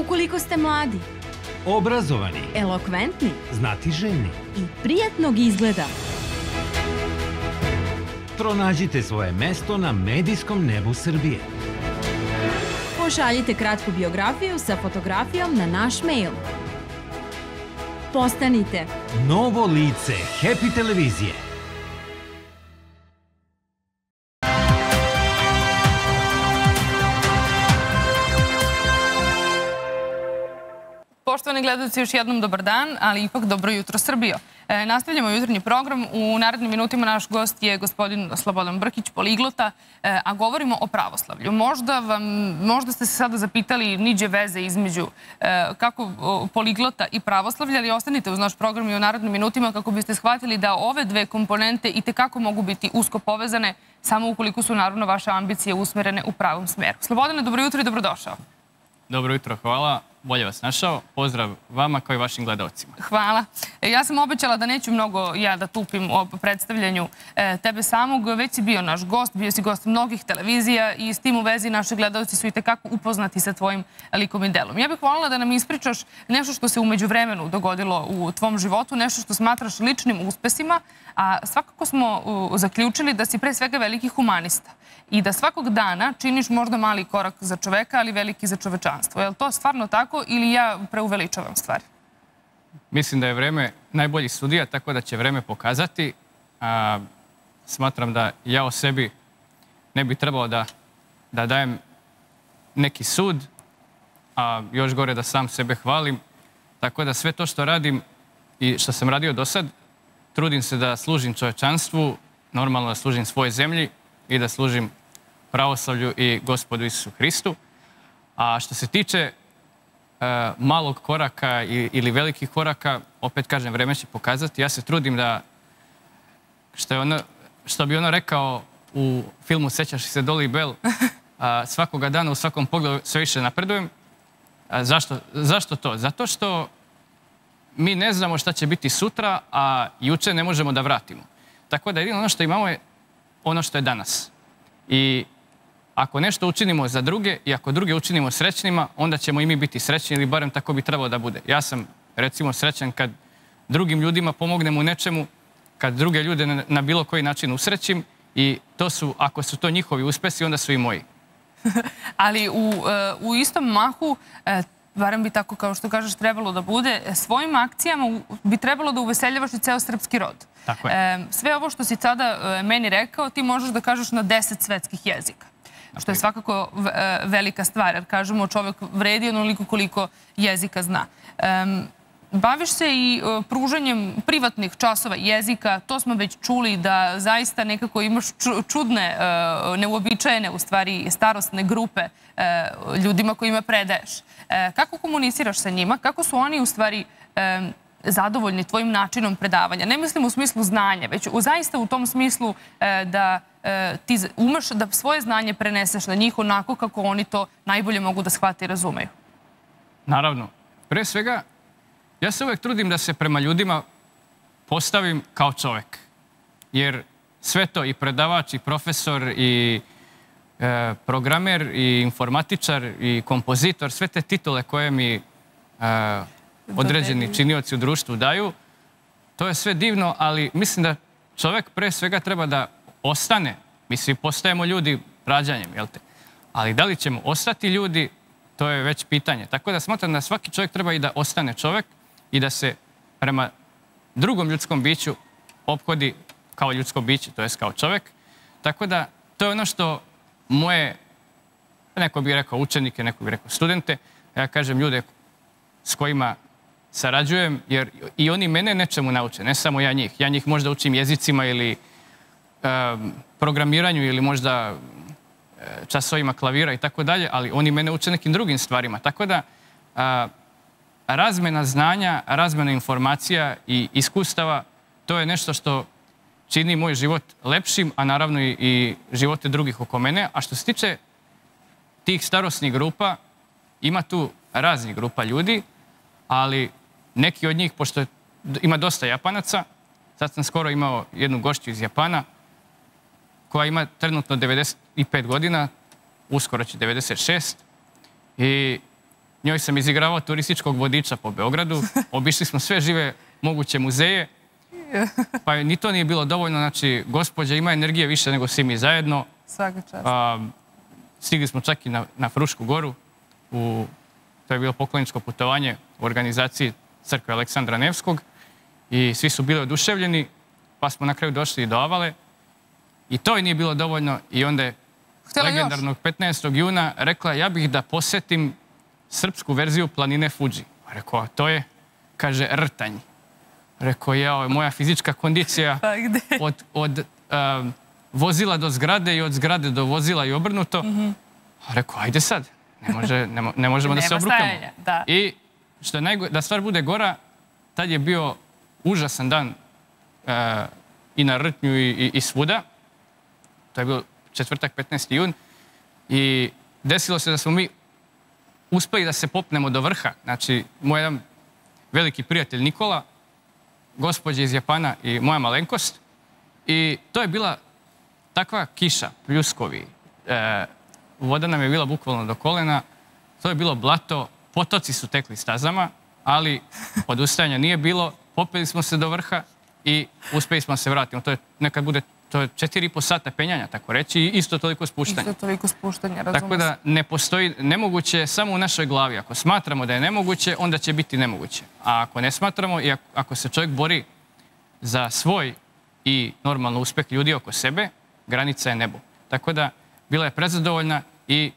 Ukoliko ste mladi, Obrazovani, elokventni znatiželjni. i prijatnog izgleda, Pronađite svoje mesto na medijskom nebu Srbije. pošaljite kratku biografiju sa fotografijom na naš mail. Postanite Novo lice Happy Televizije. Poštovani gledalci, još jednom dobar dan, ali ipak dobro jutro Srbijo. E, nastavljamo jutarnji program. U narednim minutima naš gost je gospodin Slobodan Brkić, poliglota, e, a govorimo o pravoslavlju. Možda, vam, možda ste se sada zapitali niđe veze između e, kako poliglota i pravoslavlja, ali ostanite uz naš program i u narednim minutima kako biste shvatili da ove dve komponente i tekako mogu biti usko povezane samo ukoliko su naravno vaše ambicije usmerene u pravom smeru. Slobodane, dobro jutro i dobrodošao. Dobro jutro, hvala. Bolje vas našao. Pozdrav vama kao i vašim gledalcima. Hvala. E, Ja sam obećala da neću mnogo ja da tupim o predstavljanju e, tebe samog. Već si bio naš gost, bio si gost mnogih televizija i s tim u vezi naši gledalci su i tekako upoznati sa tvojim likom i delom. Ja bih voljela da nam ispričaš nešto što se umeđu vremenu dogodilo u tvom životu, nešto što smatraš ličnim uspesima, a svakako smo zaključili da si pre svega veliki humanista i da svakog dana činiš možda mali korak za čoveka, ali veliki za čovečanstvo. Je li to stvarno tako ili ja preuveličavam stvari? Mislim da je vreme najbolji sudija, tako da će vreme pokazati. A, smatram da ja o sebi ne bi trebao da, da dajem neki sud, a još gore da sam sebe hvalim. Tako da sve to što radim i što sam radio do sad, trudim se da služim čovečanstvu, normalno da služim svoje zemlji i da služim pravoslavlju i gospodu Isusu Hristu. A što se tiče malog koraka ili velikih koraka, opet kažem, vreme će pokazati. Ja se trudim da, što, je ono, što bi ono rekao u filmu Sećaš se Dolly Bell, a, svakoga dana u svakom pogledu sve više napredujem. A, zašto, zašto to? Zato što mi ne znamo šta će biti sutra, a juče ne možemo da vratimo. Tako da jedino ono što imamo je ono što je danas. I ako nešto učinimo za druge i ako druge učinimo srećnima, onda ćemo i mi biti srećni ili barem tako bi trebalo da bude. Ja sam recimo srećan kad drugim ljudima pomognem u nečemu, kad druge ljude na, bilo koji način usrećim i to su, ako su to njihovi uspesi, onda su i moji. Ali u, e, u istom mahu, e, barem bi tako kao što kažeš trebalo da bude, svojim akcijama bi trebalo da uveseljavaš i ceo srpski rod. Tako je. E, sve ovo što si sada meni rekao, ti možeš da kažeš na deset svetskih jezika. Što je svakako e, velika stvar, jer kažemo čovek vredi onoliko koliko jezika zna. Baviš se i e, pružanjem privatnih časova jezika, to smo već čuli da zaista nekako imaš ču- čudne, e, neuobičajene u stvari starostne grupe ljudima kojima predaješ. Kako komuniciraš sa njima? Kako su oni u stvari zadovoljni tvojim načinom predavanja? Ne mislim u smislu znanja, već u, zaista u tom smislu e, da e, ti umeš da svoje znanje preneseš na njih onako kako oni to najbolje mogu da shvate i razumeju. Naravno. Pre svega, ja se uvek trudim da se prema ljudima postavim kao čovek. Jer sve to, i predavač, i profesor, i e, programer, i informatičar, i kompozitor, sve te titule koje mi određeni činioci u društvu daju, to je sve divno, ali mislim da čovek pre svega treba da ostane. Mi svi postajemo ljudi rađanjem, jel te? Ali da li ćemo ostati ljudi, to je već pitanje. Tako da smatram da svaki čovjek treba i da ostane čovjek i da se prema drugom ljudskom biću ophodi kao ljudsko biće, to jest kao čovjek. Tako da to je ono što moje, neko bi rekao učenike, neko bi rekao studente, ja kažem ljude s kojima sarađujem, jer i oni mene nečemu nauče, ne samo ja njih. Ja njih možda učim jezicima ili em, programiranju ili možda e, časovima klavira i tako dalje, ali oni mene uče nekim drugim stvarima. Tako da a, razmena znanja, razmena informacija i iskustava, to je nešto što čini moj život lepšim, a naravno i, i živote drugih oko mene. A što se tiče tih starosnih grupa, ima tu raznih grupa ljudi, ali neki od njih, pošto ima dosta Japanaca, sad sam skoro imao jednu gošću iz Japana, koja ima trenutno 95 godina, uskoro će 96. I njoj sam izigravao turističkog vodiča po Beogradu. Obišli smo sve žive moguće muzeje. Pa ni to nije bilo dovoljno. Znači, gospođa ima energije više nego svi mi zajedno. Svaka čast. A, stigli smo čak i na, na Frušku goru. U, to je bilo pokloničko putovanje u organizaciji crkve Aleksandra Nevskog. I svi su bili oduševljeni, pa smo na kraju došli i do Avale. I to i nije bilo dovoljno i onda je Htjela još? legendarnog 15. juna rekla ja bih da posetim srpsku verziju planine Fuji. Rekao, a to je, kaže, rtanj. Rekao, ja, moja fizička kondicija Pa od, od um, vozila do zgrade i od zgrade do vozila i obrnuto. A Rekao, ajde sad. Ne, može, ne, mo- ne možemo da se obrukamo. da. I što je najgo, da stvar bude gora, tad je bio užasan dan e, i na Rtnju i, i, svuda. To je bio četvrtak, 15. jun. I desilo se da smo mi uspeli da se popnemo do vrha. Znači, moj jedan veliki prijatelj Nikola, gospođa iz Japana i moja malenkost. I to je bila takva kiša, pljuskovi. E, voda nam je bila bukvalno do kolena. To je bilo blato, potoci su tekli stazama, ali odustajanja nije bilo. Popeli smo se do vrha i uspeli smo se vratimo. To je nekad bude to je četiri i po sata penjanja, tako reći, i isto toliko spuštanja. Isto toliko spuštanja, razumem. Tako da ne postoji nemoguće je samo u našoj glavi. Ako smatramo da je nemoguće, onda će biti nemoguće. A ako ne smatramo i ako, ako se čovjek bori za svoj i normalno uspeh ljudi oko sebe, granica je nebo. Tako da bila je prezadovoljna i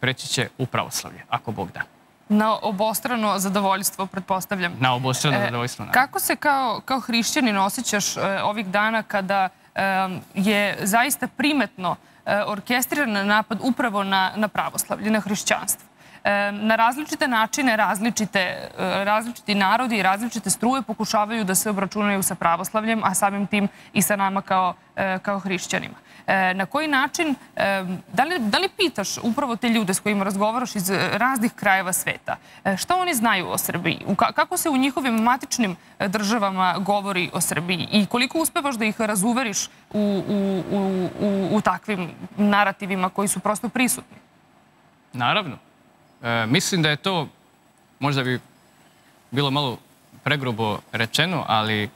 preći će u pravoslavlje, ako Bog da. Na obostrano zadovoljstvo, pretpostavljam. Na obostrano E, zadovoljstvo. naravno. Kako se kao, kao hrišćanin osjećaš e, ovih dana kada e, je zaista primetno orkestriran napad upravo na, na pravoslavlje, na hrišćanstvo? Na različite načine različite, različiti narodi i različite struje pokušavaju da se obračunaju sa pravoslavljem, a samim tim i sa nama kao, kao hrišćanima. E, na koji način, e, da li, pitaš upravo te ljude s kojima razgovaraš iz raznih krajeva sveta, e, šta oni znaju o Srbiji? Kako se u njihovim matičnim državama govori o Srbiji i koliko uspevaš da ih razuveriš u, takvim narativima koji su prosto prisutni? Naravno. Mislim da je to, možda bi bilo malo pregrubo rečeno, ali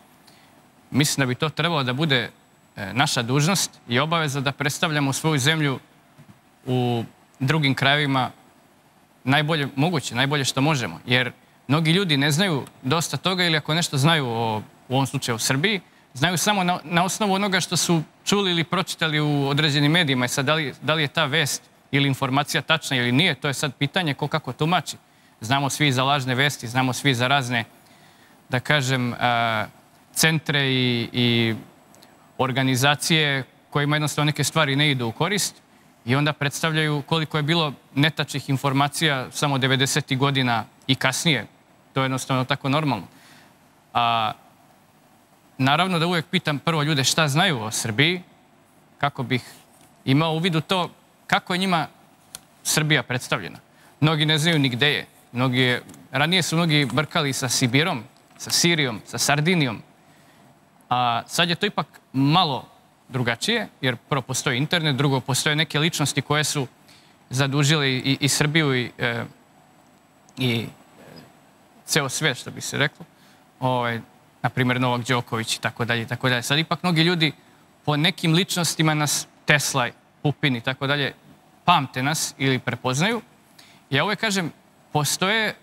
mislim da bi to trebalo da bude naša dužnost i obaveza da predstavljamo svoju zemlju u drugim krajevima najbolje moguće, najbolje što možemo. Jer mnogi ljudi ne znaju dosta toga ili ako nešto znaju o, u ovom slučaju o Srbiji, znaju samo na, na osnovu onoga što su čuli ili pročitali u određenim medijima. I sad, da li, da li je ta vest ili informacija tačna ili nije, to je sad pitanje ko kako tumači. Znamo svi za lažne vesti, znamo svi za razne, da kažem, a, centre i, i organizacije kojima jednostavno neke stvari ne idu u korist i onda predstavljaju koliko je bilo netačnih informacija samo 90. godina i kasnije. To je jednostavno tako normalno. A, naravno da uvijek pitam prvo ljude šta znaju o Srbiji, kako bih imao u vidu to kako je njima Srbija predstavljena. Mnogi ne znaju ni gde je. Mnogi je, ranije su mnogi brkali sa Sibirom, sa Sirijom, sa Sardinijom. A sad je to ipak malo drugačije, jer prvo postoji internet, drugo postoje neke ličnosti koje su zadužile i, i Srbiju i, e, i e, ceo svet, što bi se reklo. Ovaj, na primjer, Novak Đoković i tako dalje i tako dalje. Sad ipak mnogi ljudi po nekim ličnostima nas Tesla, Pupin i tako dalje pamte nas ili prepoznaju. Ja uvek kažem, postoje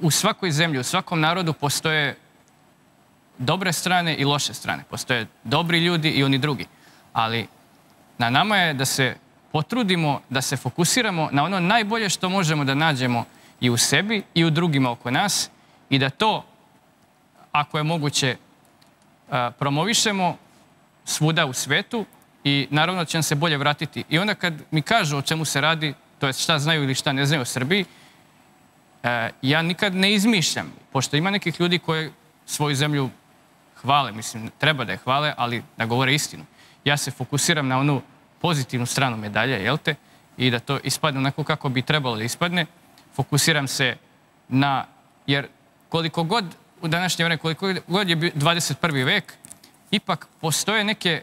u svakoj zemlji, u svakom narodu postoje dobre strane i loše strane. Postoje dobri ljudi i oni drugi. Ali na nama je da se potrudimo, da se fokusiramo na ono najbolje što možemo da nađemo i u sebi i u drugima oko nas i da to, ako je moguće, promovišemo svuda u svetu i naravno će nam se bolje vratiti. I onda kad mi kažu o čemu se radi, to je šta znaju ili šta ne znaju o Srbiji, ja nikad ne izmišljam, pošto ima nekih ljudi koji svoju zemlju hvale, mislim, treba da je hvale, ali da govore istinu. Ja se fokusiram na onu pozitivnu stranu medalje, jel te? I da to ispadne onako kako bi trebalo da ispadne. Fokusiram se na, jer koliko god u današnje vreme, koliko god je bio 21. vek, ipak postoje neke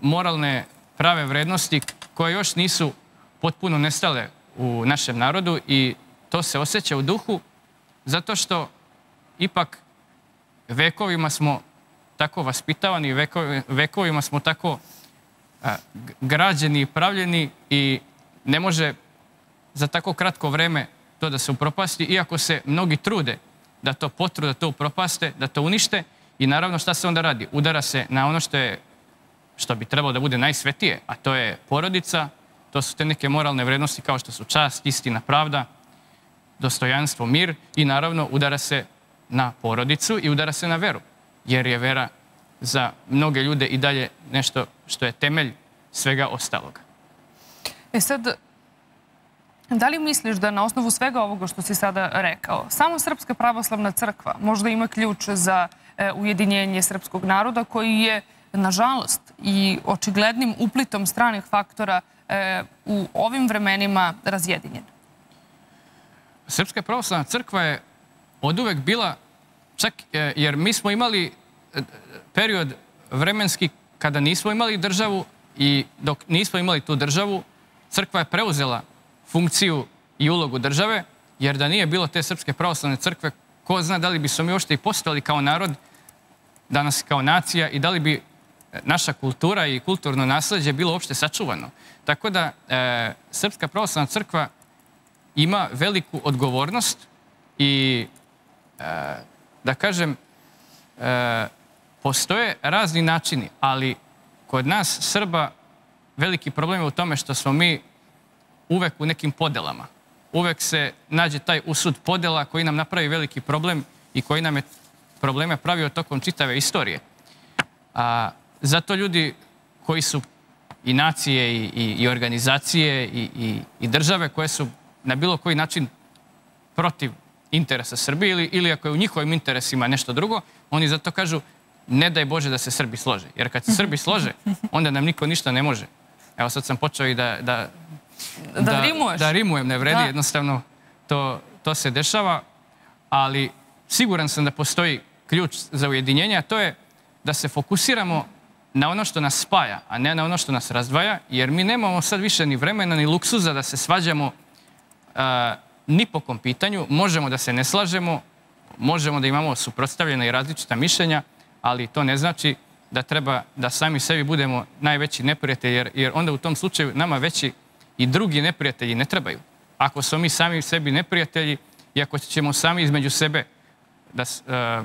moralne prave vrednosti koje još nisu potpuno nestale u našem narodu i to se osjeća u duhu zato što ipak vekovima smo tako vaspitavani, vekovi- vekovima smo tako građeni i pravljeni i ne može za tako kratko vreme to da se upropasti, iako se mnogi trude da to potru, da to upropaste, da to unište. I naravno šta se onda radi? Udara se na ono što je što bi trebalo da bude najsvetije, a to je porodica, to su te neke moralne vrednosti kao što su čast, istina, pravda, dostojanstvo, mir. I naravno udara se na porodicu i udara se na veru, jer je vera za mnoge ljude i dalje nešto što je temelj svega ostaloga. E sad, da li misliš da na osnovu svega ovoga što si sada rekao, samo Srpska pravoslavna crkva možda ima ključ za e, ujedinjenje srpskog naroda koji je, nažalost, i očiglednim uplitom stranih faktora e, u ovim vremenima razjedinjen? Srpska pravoslavna crkva je od uvek bila, čak e, jer mi smo imali e, period vremenski kada nismo imali državu i dok nismo imali tu državu, crkva je preuzela funkciju i ulogu države, jer da nije bilo te Srpske pravoslavne crkve, ko zna da li bi smo mi uopšte i postali kao narod, danas kao nacija i da li bi naša kultura i kulturno nasleđe bilo uopšte sačuvano. Tako da e, Srpska pravoslavna crkva ima veliku odgovornost i da kažem e, postoje razni načini, ali kod nas Srba veliki problem je u tome što smo mi uvek u nekim podelama. Uvek se nađe taj usud podela koji nam napravi veliki problem i koji nam je probleme pravio tokom čitave istorije. Zato ljudi koji su i nacije i, organizacije i države koje su na bilo koji način protiv interesa Srbije ili, ili ako je u njihovim interesima nešto drugo, oni zato kažu ne daj Bože da se Srbi slože. Jer kad se Srbi slože, onda nam niko ništa ne može. Evo sad sam počeo i da, da, Da rimuješ? Da rimujem, ne vredi, Da. jednostavno to, to se dešava, ali siguran sam da postoji ključ za ujedinjenje, a to je da se fokusiramo na ono što nas spaja, a ne na ono što nas razdvaja, jer mi nemamo sad više ni vremena ni luksuza da se svađamo ni po kom pitanju. Možemo da se ne slažemo, možemo da imamo suprotstavljena i različita mišljenja, ali to ne znači da treba da sami sebi budemo najveći neprijatelji, jer, jer onda u tom slučaju nama veći i drugi neprijatelji ne trebaju. Ako smo mi sami sebi neprijatelji i ako ćemo sami između sebe da, e,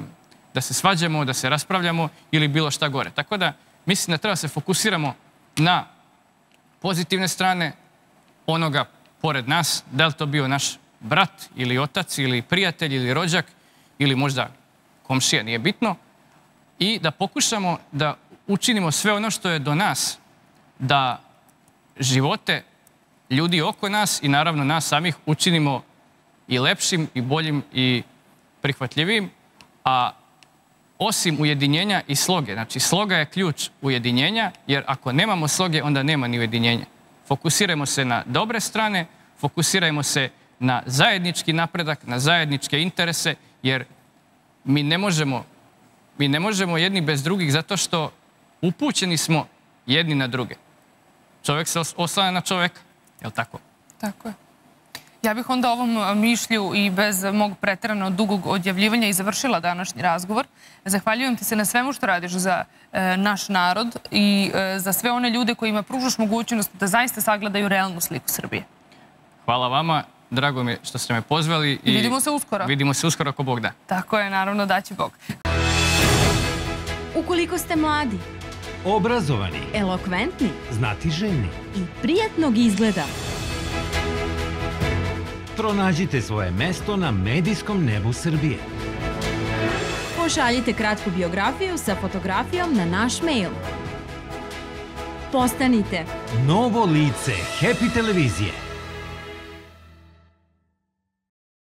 da se svađamo, da se raspravljamo ili bilo šta gore. Tako da mislim da treba se fokusiramo na pozitivne strane onoga pored nas, da li to bio naš brat ili otac ili prijatelj ili rođak ili možda komšija, nije bitno, i da pokušamo da učinimo sve ono što je do nas, da živote ljudi oko nas i naravno nas samih učinimo i lepšim i boljim i prihvatljivijim, a osim ujedinjenja i sloge. Znači, sloga je ključ ujedinjenja, jer ako nemamo sloge, onda nema ni ujedinjenja. Fokusirajmo se na dobre strane, fokusirajmo se na zajednički napredak, na zajedničke interese, jer mi ne možemo, mi ne možemo jedni bez drugih zato što upućeni smo jedni na druge. Čovjek se os- oslanja na čoveka, je li tako? Tako je. Ja bih onda ovom mišlju i bez mog preterano dugog odjavljivanja i završila današnji razgovor. Zahvaljujem ti se na svemu što radiš za e, naš narod i e, za sve one ljude kojima pružaš mogućnost da zaista sagledaju realnu sliku Srbije. Hvala vama, drago mi je što ste me pozvali. I vidimo se uskoro. Vidimo se uskoro ako Bog da. Tako je, naravno, daće Bog. Ukoliko ste mladi, Obrazovani, elokventni znatiželjni. i prijatnog izgleda, Pronađite svoje mesto na medijskom nebu Srbije. pošaljite kratku biografiju sa fotografijom na naš mail. Postanite Novo lice Happy Televizije.